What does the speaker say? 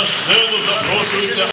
На сцену запрошується